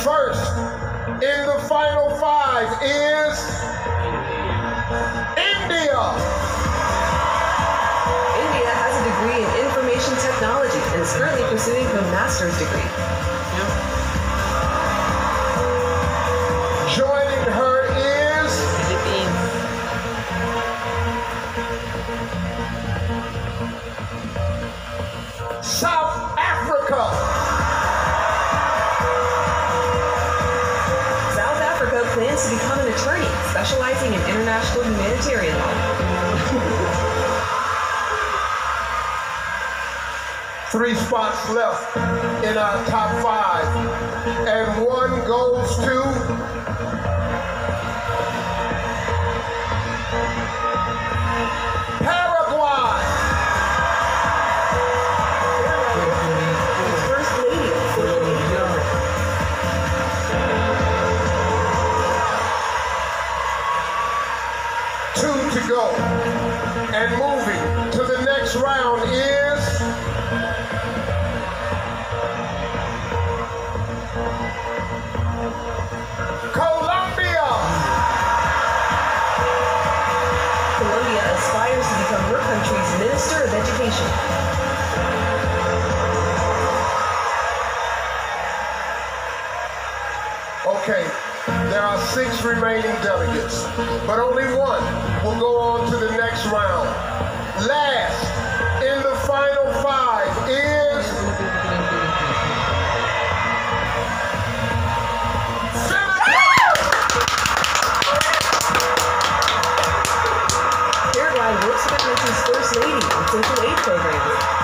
First in the final five is India. India has a degree in information technology and is currently pursuing her master's degree. Joining her is South plans to become an attorney specializing in international humanitarian law. Three spots left in our top five, and one goes to Two to go. And moving to the next round is Colombia. Colombia aspires to become her country's Minister of Education. Okay, there are six remaining delegates, but only one will go on to the next round. Last in the final five is Paraguay works with Macy's First Lady on Central Aid Program.